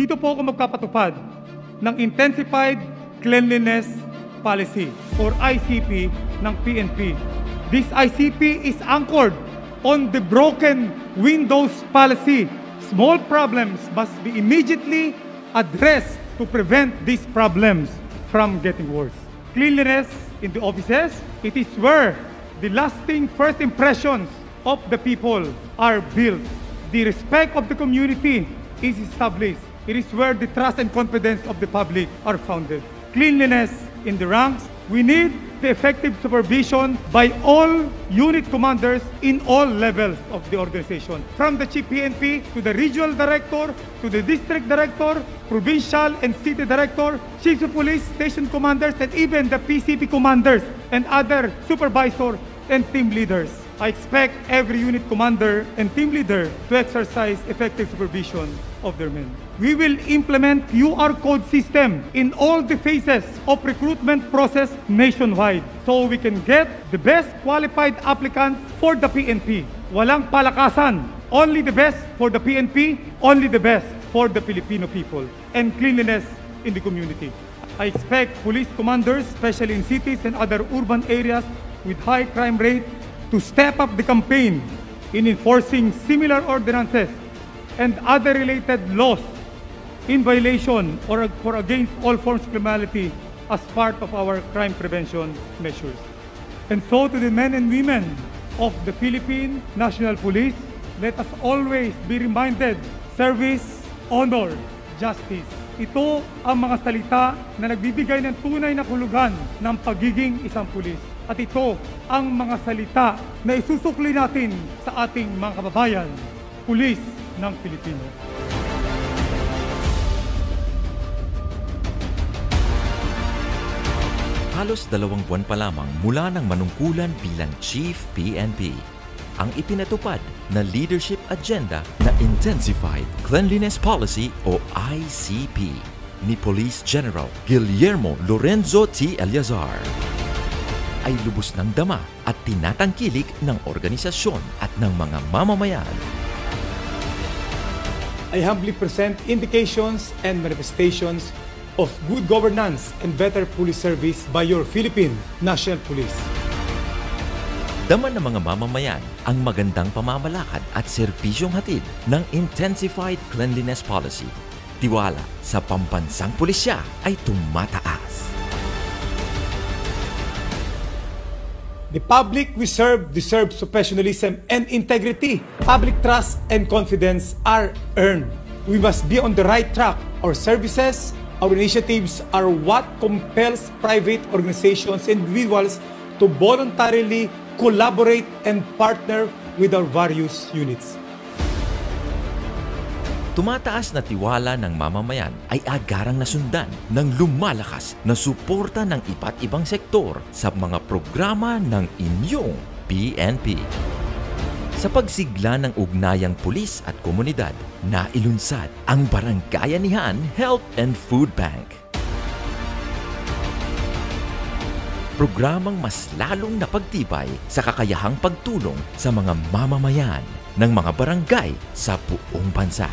Dito po ako magkapatupad ng Intensified Cleanliness Policy or ICP ng PNP. This ICP is anchored on the broken windows policy. Small problems must be immediately addressed to prevent these problems from getting worse. Cleanliness in the offices, it is where the lasting first impressions of the people are built. The respect of the community is established. It is where the trust and confidence of the public are founded. Cleanliness in the ranks, we need the effective supervision by all unit commanders in all levels of the organization, from the chief PNP to the regional director to the district director, provincial and city director, chiefs of police, station commanders, and even the PCP commanders and other supervisors and team leaders. I expect every unit commander and team leader to exercise effective supervision of their men. We will implement QR code system in all the phases of recruitment process nationwide so we can get the best qualified applicants for the PNP. Walang palakasan. Only the best for the PNP, only the best for the Filipino people and cleanliness in the community. I expect police commanders, especially in cities and other urban areas with high crime rate, to step up the campaign in enforcing similar ordinances and other related laws in violation or for against all forms of criminality as part of our crime prevention measures. And so to the men and women of the Philippine National Police, let us always be reminded, service, honor, justice. Ito ang mga salita na nagbibigay ng tunay na hulugan ng pagiging isang pulis. At ito ang mga salita na isusukli natin sa ating mga kababayan, pulis ng Pilipino. Halos dalawang buwan pa lamang mula ng manungkulan bilang Chief PNP ang ipinatupad na leadership agenda na Intensified Cleanliness Policy o ICP ni Police General Guillermo Lorenzo T. Eliazar ay lubos ng dama at tinatangkilik ng organisasyon at ng mga mamamayan. I humbly present indications and manifestations of good governance and better police service by your Philippine National Police. Dama ng mga mamamayan ang magandang pamamalakad at serbisyong hatid ng Intensified Cleanliness Policy. Tiwala sa pambansang pulisya ay tumataas. The public we serve deserves professionalism and integrity. Public trust and confidence are earned. We must be on the right track. Our services, our initiatives are what compels private organizations and individuals to voluntarily collaborate and partner with our various units. Tumataas na tiwala ng mamamayan ay agarang nasundan ng lumalakas na suporta ng iba't ibang sektor sa mga programa ng inyong PNP. Sa pagsigla ng ugnayang pulis at komunidad, nailunsad ang Barangayanihan Health and Food Bank. Programang mas lalong napagtibay sa kakayahang pagtulong sa mga mamamayan ng mga barangay sa buong bansa.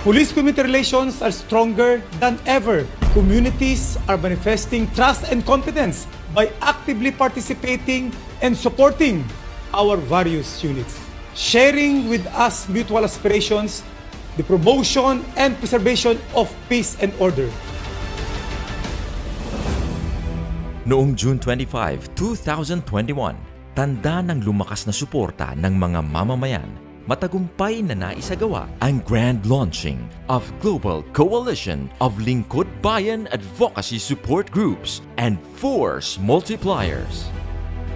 Police community relations are stronger than ever. Communities are manifesting trust and confidence by actively participating and supporting our various units. Sharing with us mutual aspirations, the promotion and preservation of peace and order. Noong June 25, 2021, tanda ng lumakas na suporta ng mga mamamayan, matagumpay na naisagawa ang grand launching of Global Coalition of Lingkod Bayan Advocacy Support Groups and Force Multipliers.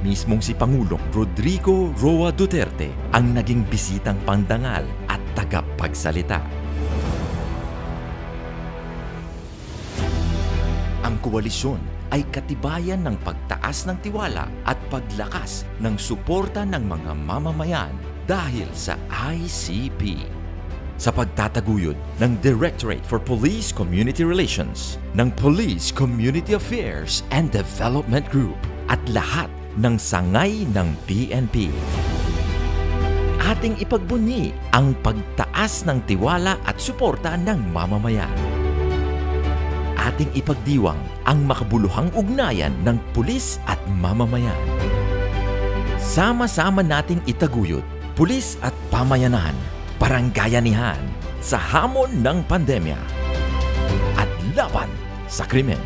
Mismong si Pangulong Rodrigo Roa Duterte ang naging bisitang pangdangal at tagapagsalita. Ang koalisyon ay katibayan ng pagtaas ng tiwala at paglakas ng suporta ng mga mamamayan dahil sa ICP. Sa pagtataguyod ng Directorate for Police Community Relations, ng Police Community Affairs and Development Group at lahat ng sangay ng PNP. ating ipagbunyi ang pagtaas ng tiwala at suporta ng mamamayan. Ating ipagdiwang ang makabuluhang ugnayan ng pulis at mamamayan. Sama-sama nating itaguyod, pulis at pamayanan, parangayanihan sa hamon ng pandemya at laban sa krimen.